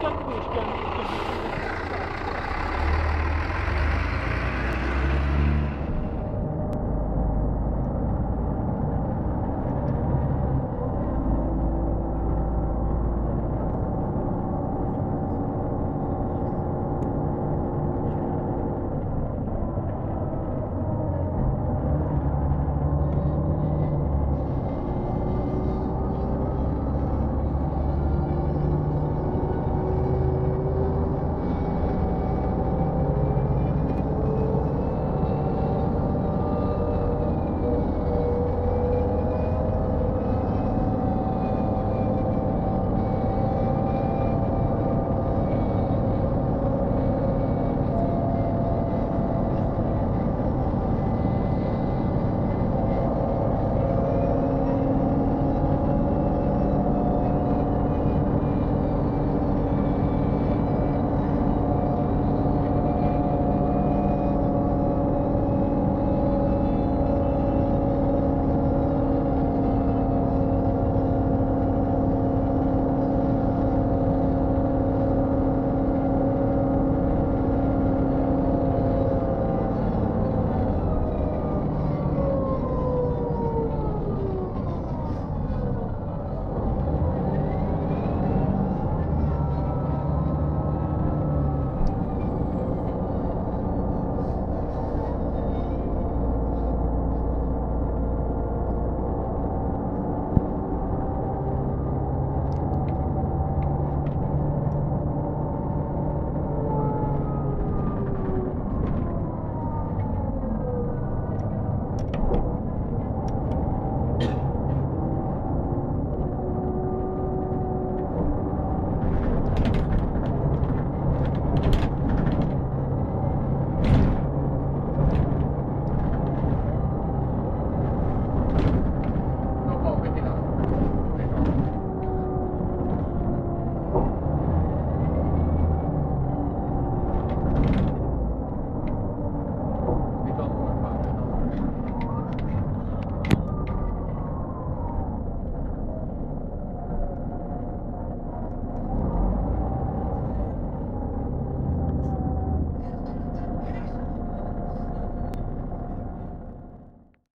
üçgen mi üçgen?